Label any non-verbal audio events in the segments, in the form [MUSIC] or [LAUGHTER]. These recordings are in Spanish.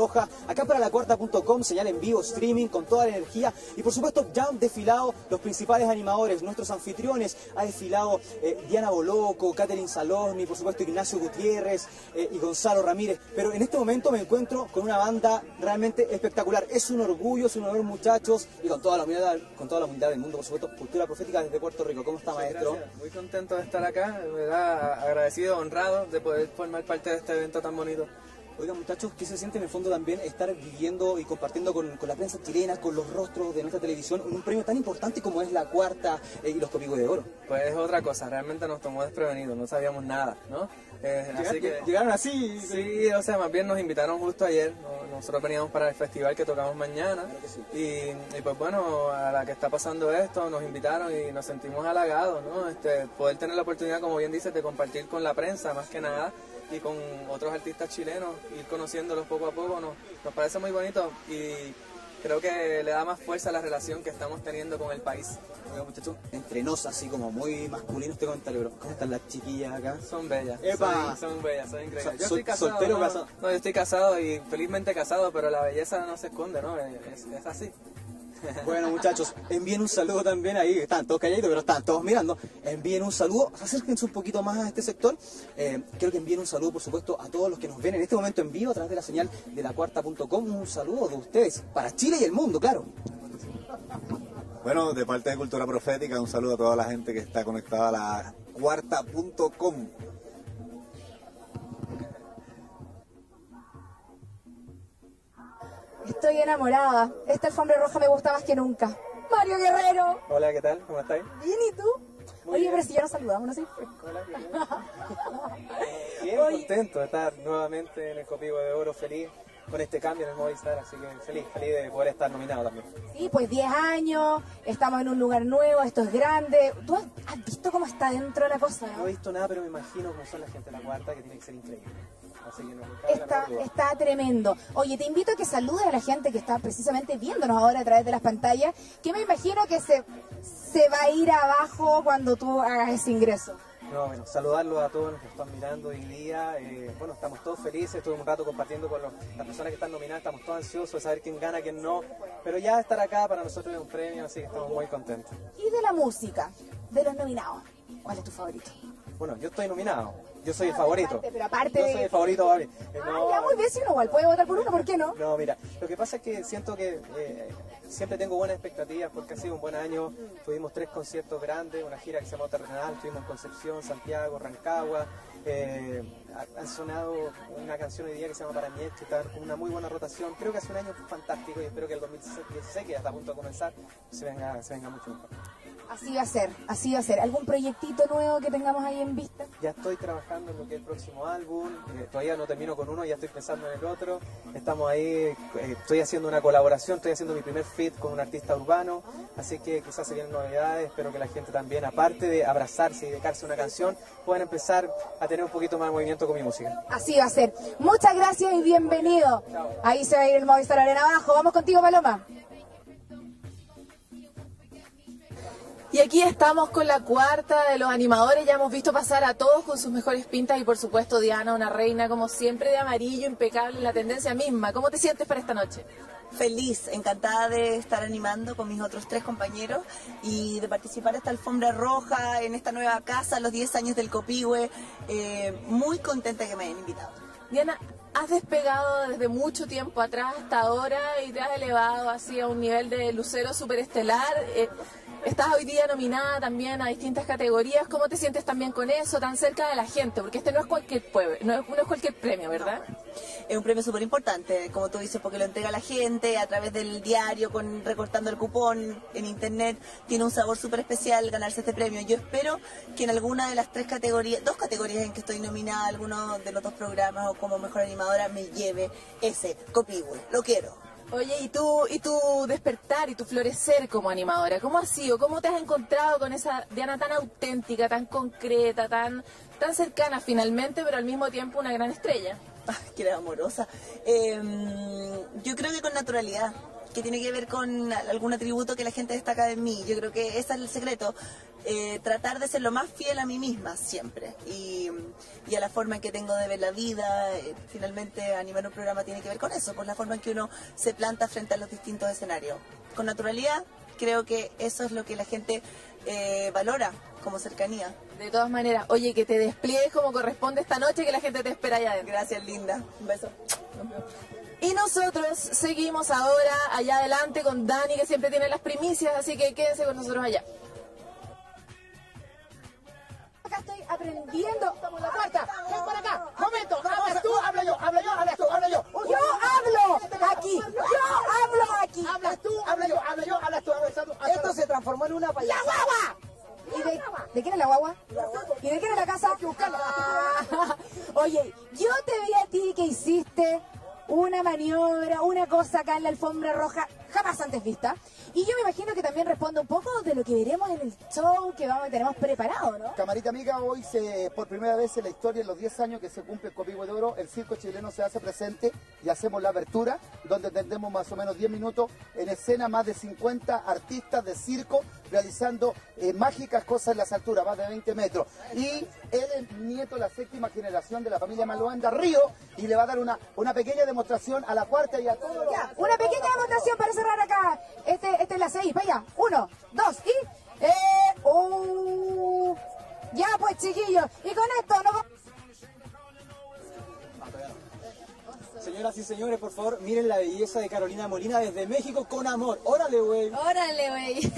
Roja, acá para la cuarta.com, señal en vivo, streaming, con toda la energía. Y por supuesto, ya han desfilado los principales animadores, nuestros anfitriones. Ha desfilado eh, Diana Boloco, Catherine Salosni, por supuesto Ignacio Gutiérrez eh, y Gonzalo Ramírez. Pero en este momento me encuentro con una banda realmente espectacular. Es un orgullo, es un honor, muchachos, y con toda la humildad, con toda la humildad del mundo, por supuesto, Cultura Profética desde Puerto Rico. ¿Cómo está, maestro? Gracias. Muy contento de estar acá, de verdad agradecido, honrado de poder formar parte de este evento tan bonito. Oigan muchachos, ¿qué se siente en el fondo también estar viviendo y compartiendo con, con la prensa chilena, con los rostros de nuestra televisión, un premio tan importante como es la cuarta eh, y los Copigos de Oro? Pues es otra cosa, realmente nos tomó desprevenidos, no sabíamos nada, ¿no? Eh, así que, Llegaron así. sí, o sea, más bien nos invitaron justo ayer, ¿no? nosotros veníamos para el festival que tocamos mañana Claro que sí. y, y pues bueno, a la que está pasando esto, nos invitaron y nos sentimos halagados, ¿no? Este, poder tener la oportunidad, como bien dices, de compartir con la prensa más que nada y con otros artistas chilenos, ir conociéndolos poco a poco, nos, nos parece muy bonito y creo que le da más fuerza a la relación que estamos teniendo con el país. Muchachos, entre nos, así como muy masculino este comentario, pero ¿cómo están las chiquillas acá? Son bellas. ¡Epa! Son, son bellas, son increíbles. Yo estoy casado. soltero no, casado. No, yo estoy casado y felizmente casado, pero la belleza no se esconde, ¿no? Es, es así. Bueno muchachos, envíen un saludo también ahí, están todos calladitos, pero están todos mirando. Envíen un saludo, acérquense un poquito más a este sector. Eh, quiero que envíen un saludo, por supuesto, a todos los que nos ven en este momento en vivo a través de la señal de la cuarta.com. Un saludo de ustedes, para Chile y el mundo, claro. Bueno, de parte de Cultura Profética, un saludo a toda la gente que está conectada a la cuarta.com. Estoy enamorada. Esta alfombra roja me gusta más que nunca. Mario Guerrero. Hola, ¿qué tal? ¿Cómo estáis? Bien, ¿y tú? Muy Oye, bien. pero si ya nos saludamos, ¿no? Sí. Hola, bien. Bien, Oye. contento de estar nuevamente en el Copigo de Oro, feliz con este cambio en el Movistar, así que feliz, feliz de poder estar nominado también. Sí, pues 10 años, estamos en un lugar nuevo, esto es grande. ¿Tú has, has visto cómo está dentro la cosa? No no? he visto nada, pero me imagino cómo son la gente de la cuarta, que tiene que ser increíble. Así que Está, está tremendo. Oye, te invito a que saludes a la gente que está precisamente viéndonos ahora a través de las pantallas, que me imagino que se, se va a ir abajo cuando tú hagas ese ingreso. No, bueno, saludarlos a todos los que están mirando hoy día. eh, bueno, estamos todos felices, estuve un rato compartiendo con los- las personas que están nominadas, estamos todos ansiosos de saber quién gana, quién no. Pero ya estar acá para nosotros es un premio, así que estamos muy contentos. Y de la música, de los nominados, ¿cuál es tu favorito? Bueno, yo estoy nominado, yo soy el favorito. aparte, pero aparte Yo soy el favorito. Eh, Ah, ya muy bien, si uno igual puede votar por uno, ¿por qué no? No, mira, lo que pasa es que siento que eh, siempre tengo buenas expectativas porque ha sido un buen año. Tuvimos tres conciertos grandes, una gira que se llamó Terrenal, estuvimos en Concepción, Santiago, Rancagua. eh, ha- han sonado una canción hoy día que se llama Para mí que está con una muy buena rotación. Creo que hace un año fantástico y espero que el 2016, que ya está a punto de comenzar, se venga, se venga mucho mejor. Así va a ser, así va a ser. ¿Algún proyectito nuevo que tengamos ahí en vista? Ya estoy trabajando en lo que es el próximo álbum, eh, todavía no termino con uno, ya estoy pensando en el otro. Estamos ahí, eh, estoy haciendo una colaboración, estoy haciendo mi primer feat con un artista urbano, así que quizás se vienen novedades, espero que la gente también, aparte de abrazarse y dedicarse a una canción, puedan empezar a tener un poquito más de movimiento con mi música. Así va a ser. Muchas gracias y bienvenido. Ahí se va a ir el Movistar Arena abajo. Vamos contigo, Paloma. Y aquí estamos con la cuarta de los animadores, ya hemos visto pasar a todos con sus mejores pintas y por supuesto Diana, una reina como siempre de amarillo, impecable en la tendencia misma. ¿Cómo te sientes para esta noche? Feliz, encantada de estar animando con mis otros tres compañeros y de participar en esta alfombra roja, en esta nueva casa, los 10 años del Copihue. Eh, muy contenta que me hayan invitado. Diana, has despegado desde mucho tiempo atrás hasta ahora y te has elevado así a un nivel de lucero superestelar. Eh, estás hoy día nominada también a distintas categorías. ¿Cómo te sientes también con eso, tan cerca de la gente? Porque este no es cualquier pueblo, no es, no es cualquier premio, ¿verdad? Es un premio súper importante, como tú dices, porque lo entrega la gente a través del diario, con recortando el cupón en internet. Tiene un sabor súper especial ganarse este premio. Yo espero que en alguna de las tres categorías, dos categorías en que estoy nominada, alguno de los dos programas o como mejor animadora, me lleve ese Copihue. Lo quiero. Oye, ¿y tú, y tu despertar y tu florecer como animadora? ¿Cómo ha sido? ¿Cómo te has encontrado con esa Diana tan auténtica, tan concreta, tan, tan cercana finalmente, pero al mismo tiempo una gran estrella? Ay, que era amorosa. Eh, yo creo que con naturalidad. Que tiene que ver con algún atributo que la gente destaca de mí. Yo creo que ese es el secreto. Eh, tratar de ser lo más fiel a mí misma siempre y, y a la forma en que tengo de ver la vida. Eh, finalmente, animar un programa tiene que ver con eso, con la forma en que uno se planta frente a los distintos escenarios. Con naturalidad, creo que eso es lo que la gente eh, valora como cercanía. De todas maneras, oye, que te despliegues como corresponde esta noche que la gente te espera allá. Gracias, linda. Un beso. Y nosotros seguimos ahora allá adelante con Dani, que siempre tiene las primicias, así que quédense con nosotros allá. Acá estoy aprendiendo. Estamos en la puerta. Ven para acá. Momento. Hablas tú, hablo yo. Hablo yo, hablas tú, hablo yo. Yo hablo aquí. Yo hablo aquí. Hablas tú, hablo yo. Hablo yo, hablas tú. Hablas tú. Esto se transformó en una ¡La payasada. guagua! ¿Y de, de quién es la guagua? ¿Y de quién es la casa? [LAUGHS] Oye, yo te vi a ti que hiciste una maniobra, una cosa acá en la alfombra roja jamás antes vista. Y yo me imagino que también responde un poco de lo que veremos en el show que vamos, tenemos preparado, ¿no? Camarita amiga, hoy por primera vez en la historia, en los 10 años que se cumple el Copivo de Oro, el circo chileno se hace presente y hacemos la apertura, donde tendremos más o menos 10 minutos en escena más de 50 artistas de circo realizando eh, mágicas cosas en las alturas, más de 20 metros. Y él es nieto la séptima generación de la familia Maluanda Río y le va a dar una, una pequeña demostración a la cuarta y a todos los... Ya, una pequeña demostración para cerrar acá. Este, este es la 6, vaya. Uno, dos y. ¡Eh! ¡Oh! Ya pues chiquillos. Y con esto nos vamos. Señoras y señores, por favor, miren la belleza de Carolina Molina desde México con amor. Órale, güey. Órale, güey.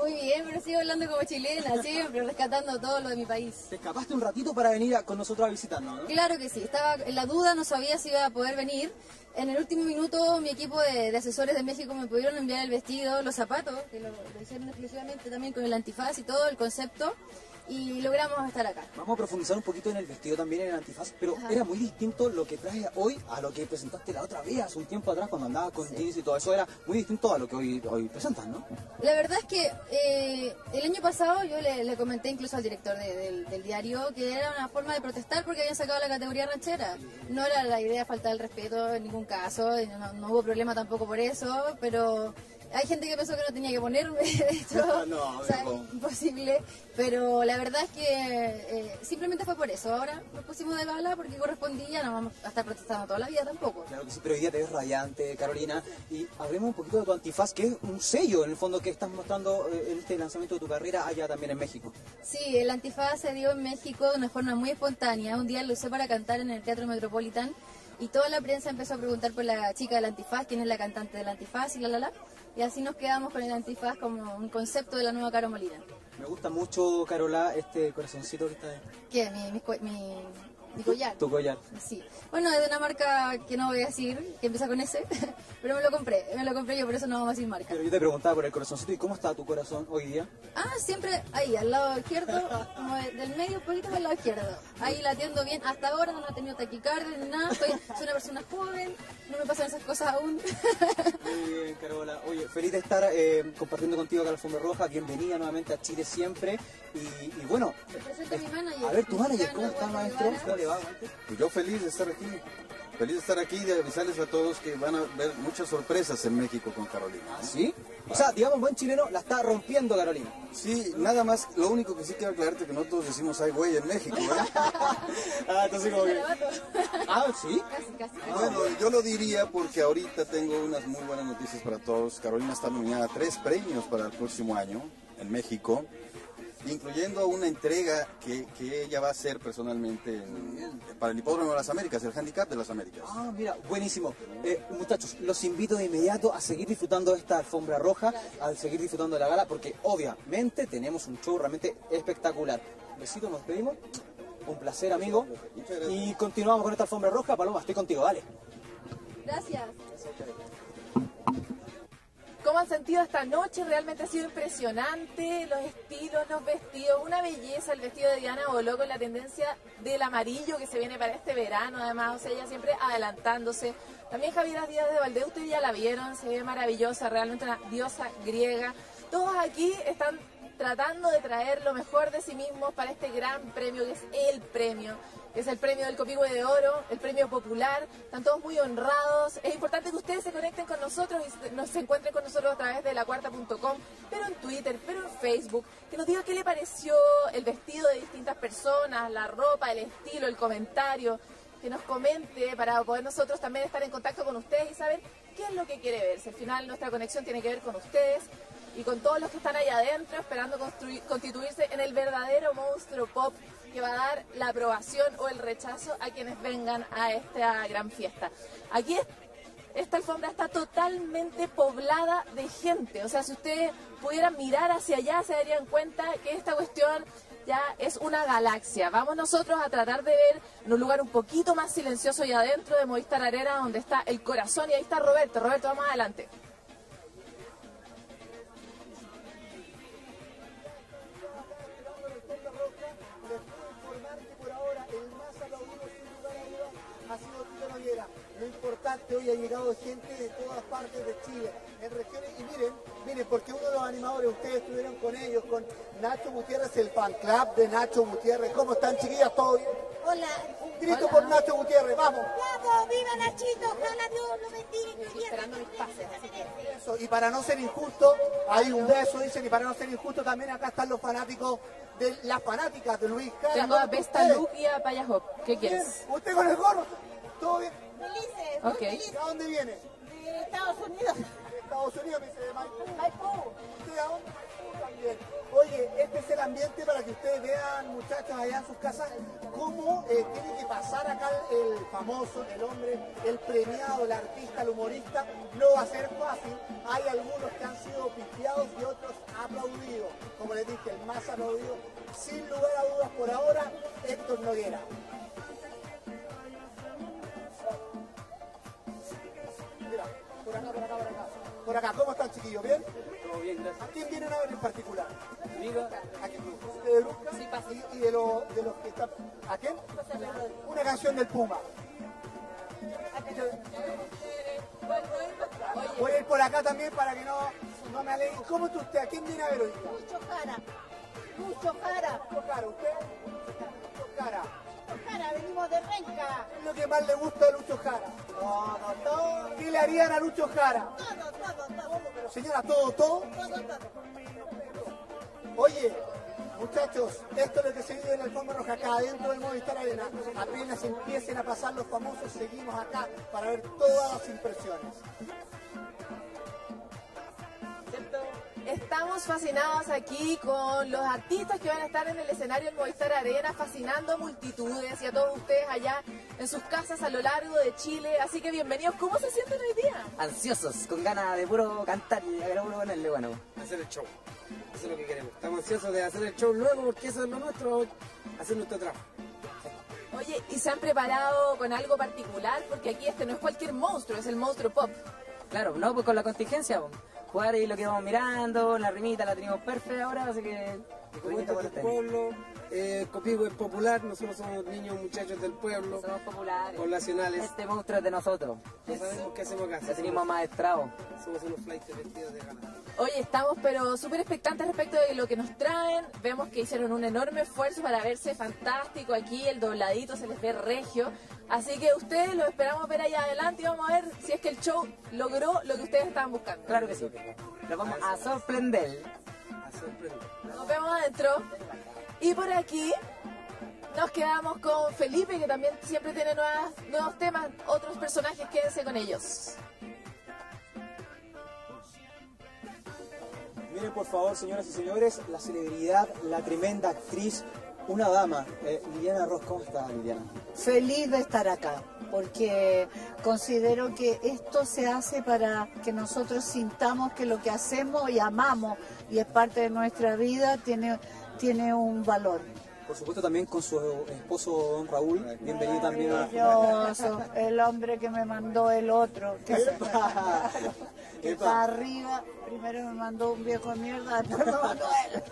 Muy bien, pero sigo hablando como chilena, siempre rescatando todo lo de mi país. Te escapaste un ratito para venir a- con nosotros a visitarnos, ¿no? Claro que sí, estaba en la duda, no sabía si iba a poder venir. En el último minuto mi equipo de, de asesores de México me pudieron enviar el vestido, los zapatos, que lo, lo hicieron exclusivamente también con el antifaz y todo, el concepto, y logramos estar acá. Vamos a profundizar un poquito en el vestido también, en el antifaz, pero era muy distinto lo que traes hoy a lo que presentaste la otra vez, hace un tiempo atrás, cuando andabas con jeans y todo eso, era muy distinto a lo que hoy, hoy presentas, ¿no? La verdad es que eh, el año pasado yo le, le comenté incluso al director de- del, del diario que era una forma de protestar porque habían sacado la categoría ranchera. No era la idea faltar el respeto en ningún caso, no, no hubo problema tampoco por eso, pero hay gente que pensó que no tenía que ponerme, [LAUGHS] de hecho, No, o sea, no. imposible, pero la verdad es que eh, simplemente fue por eso. Ahora nos pusimos de gala porque correspondía, no vamos a estar protestando toda la vida tampoco. Claro que sí, pero hoy día te ves radiante, Carolina, y hablemos un poquito de tu antifaz, que es un sello, en el fondo, que estás mostrando eh, en este lanzamiento de tu carrera allá también en México. Sí, el antifaz se dio en México de una forma muy espontánea. Un día lo usé para cantar en el Teatro Metropolitan y toda la prensa empezó a preguntar por la chica del antifaz, quién es la cantante del antifaz y la la la. Y así nos quedamos con el antifaz como un concepto de la nueva Caro Molina. Me gusta mucho, Carola, este corazoncito que está ahí. ¿Qué? Mi, mi, mi, mi collar. Tu collar. Sí. Bueno, es de una marca que no voy a decir, que empieza con S, [LAUGHS] pero me lo compré. Me lo compré yo, por eso no vamos a decir marca. Pero yo te preguntaba por el corazoncito, ¿y cómo está tu corazón hoy día? Ah, siempre ahí, al lado izquierdo, como de- del medio un poquito del lado izquierdo. Ahí latiendo bien. Hasta ahora no he tenido taquicardia ni nada. Soy, soy una persona joven, no me pasan esas cosas aún. Muy bien, Carola. Oye, feliz de estar eh, compartiendo contigo acá la Alfombra Roja. Bienvenida nuevamente a Chile siempre. Y, y bueno, presento a mi manager. a ver, tu manager, ¿cómo está, maestro? Pues yo feliz de estar aquí. Feliz de estar aquí y de avisarles a todos que van a ver muchas sorpresas en México con Carolina. ¿no? ¿Sí? O sea, digamos, buen chileno, la está rompiendo Carolina. Sí, nada más, lo único que sí quiero aclararte que no todos decimos ay güey en México, ¿eh? [LAUGHS] ah, entonces como que... [LAUGHS] Ah, ¿sí? Casi, casi. Bueno, yo lo diría porque ahorita tengo unas muy buenas noticias para todos. Carolina está nominada a tres premios para el próximo año en México, incluyendo una entrega que, que ella va a hacer personalmente en- para el Hipódromo de las Américas, el Handicap de las Américas. Ah, mira, buenísimo. Eh, muchachos, los invito de inmediato a seguir disfrutando de esta alfombra roja, a seguir disfrutando de la gala, porque obviamente tenemos un show realmente espectacular. Besito, nos despedimos. Un placer, amigo. Gracias. Y continuamos con esta alfombra roja. Paloma, estoy contigo, dale. Gracias. ¿Cómo han sentido esta noche? Realmente ha sido impresionante. Los estilos, los vestidos, una belleza. El vestido de Diana voló con la tendencia del amarillo que se viene para este verano, además. O sea, ella siempre adelantándose. También Javiera Díaz de Valdés, ustedes ya la vieron, se ve maravillosa, realmente una diosa griega. Todos aquí están tratando de traer lo mejor de sí mismos para este gran premio que es el premio. Es el premio del Copihue de Oro, el premio popular. Están todos muy honrados. Es importante que ustedes se conecten con nosotros y nos encuentren con nosotros a través de lacuarta.com, pero en Twitter, pero en Facebook. Que nos diga qué le pareció el vestido de distintas personas, la ropa, el estilo, el comentario. Que nos comente para poder nosotros también estar en contacto con ustedes y saber qué es lo que quiere ver. Si al final nuestra conexión tiene que ver con ustedes y con todos los que están ahí adentro esperando constituirse en el verdadero monstruo pop que va a dar la aprobación o el rechazo a quienes vengan a esta gran fiesta. Aquí es- esta alfombra está totalmente poblada de gente, o sea, si ustedes pudieran mirar hacia allá se darían cuenta que esta cuestión ya es una galaxia. Vamos nosotros a tratar de ver en un lugar un poquito más silencioso y adentro de Movistar Arena donde está el corazón y ahí está Roberto. Roberto, vamos adelante. Hoy ha llegado gente de todas partes de Chile, en regiones, y miren, miren, porque uno de los animadores, ustedes estuvieron con ellos, con Nacho Gutiérrez, el fan club de Nacho Gutiérrez. ¿Cómo están chiquillas? ¿Todo bien? Hola. Un grito por Nacho Gutiérrez, vamos. Vamos, viva Nachito, ojalá Dios lo bendiga. y Estoy esperando mis pases. Eso, y para no ser injusto, hay un beso, dicen, y para no ser injusto también acá están los fanáticos, de las fanáticas de Luis Cara. Tengo a ¿Cómo Vesta? Luke y a Paya Hop. ¿Qué Bien, quieres? ¿Usted con el gorro? ¿Todo bien? Felices, Ok. ¿De dónde viene? de Estados Unidos. De Estados Unidos, me dice de Maipú. ¿Usted a dónde? Maipú también. Oye, este es el ambiente para que ustedes vean, muchachos, allá en sus casas, cómo eh, tiene que pasar acá el, famoso, el hombre, el premiado, el artista, el humorista. No va a ser fácil. Hay algunos que han sido pifiados y otros aplaudidos. Como les dije, el más aplaudido, sin lugar a dudas por ahora, Héctor Noguera. Por acá, por acá, por acá. Por acá, ¿cómo están chiquillos? ¿Bien? Todo bien, gracias. ¿A quién vienen a ver en particular? Amiga, ¿A quién? ¿Usted de Brusca? Sí, pasa. ¿Y, y de, lo- de los que están... ¿A quién? Una canción del Puma. Voy a ir por acá también para que no, no me aleguen. ¿Cómo está usted? ¿A quién viene a ver hoy? día? Lucho Jara. Lucho Jara. Lucho Cara, ¿usted? Lucho Cara. Jara, venimos de Renca. ¿Qué es lo que más le gusta a Lucho Jara? Todo, todo. ¿Qué le harían a Lucho Jara? Todo, todo, todo. Pero señora, todo, todo. Todo, todo. Oye, muchachos, esto es lo que se vive en la alfombra roja acá adentro del Movistar Arena. Apenas empiecen a pasar los famosos, seguimos acá para ver todas las impresiones. Estamos fascinados aquí con los artistas que van a estar en el escenario en Movistar Arena, fascinando multitudes y a todos ustedes allá en sus casas a lo largo de Chile. Así que bienvenidos. ¿Cómo se sienten hoy día? ansiosos, con ganas de puro cantar y de puro ponerle bueno. hacer el show. Eso es lo que queremos. Estamos ansiosos de hacer el show luego porque eso es lo nuestro, hacer nuestro trabajo. Oye, ¿y se han preparado con algo particular? Porque aquí este no es cualquier monstruo, es el monstruo pop. Claro, no, pues con la contingencia, pues. Jugar ahí lo que vamos mirando, la rimita la tenemos perfecta ahora, así que... Este por los tenis. pueblo, eh, Copihue es popular, nosotros somos niños muchachos del pueblo, Somos populares. poblacionales. Este monstruo es de nosotros. No sabemos qué hacemos acá. Ya tenemos maestrado. Somos unos flights vestidos de gala. Oye, estamos pero súper expectantes respecto de lo que nos traen. Vemos que hicieron un enorme esfuerzo para verse fantástico aquí, el dobladito se les ve regio. Así que ustedes lo esperamos ver ahí adelante y vamos a ver si es que el show logró lo que ustedes estaban buscando. Claro que sí. Los vamos a sorprender. Nos vemos adentro. Y por aquí nos quedamos con Felipe, que también siempre tiene nuevas, nuevos temas, otros personajes, quédense con ellos. Miren por favor, señoras y señores, la celebridad, la tremenda actriz, una dama. Eh, Liliana Ross, ¿cómo está Liliana? feliz de estar acá, porque considero que esto se hace para que nosotros sintamos que lo que hacemos y amamos y es parte de nuestra vida tiene, tiene un valor. Por supuesto también con su esposo don Raúl. Bienvenido también a... El hombre que me mandó el otro, que [LAUGHS] se Epa. que está arriba, primero me mandó un viejo de mierda, después me mandó él.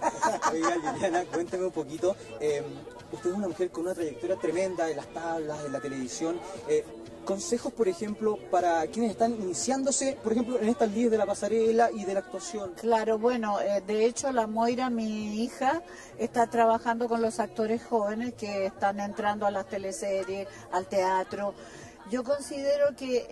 [LAUGHS] Oiga, Liliana, cuénteme un poquito. eh, usted es una mujer con una trayectoria tremenda en las tablas, en la televisión. eh, consejos, por ejemplo, para quienes están iniciándose, por ejemplo, en estas líneas de la pasarela y de la actuación? Claro, bueno, eh, de hecho la Moira, mi hija, está trabajando con los actores jóvenes que están entrando a las teleseries, al teatro. Yo considero que... eh,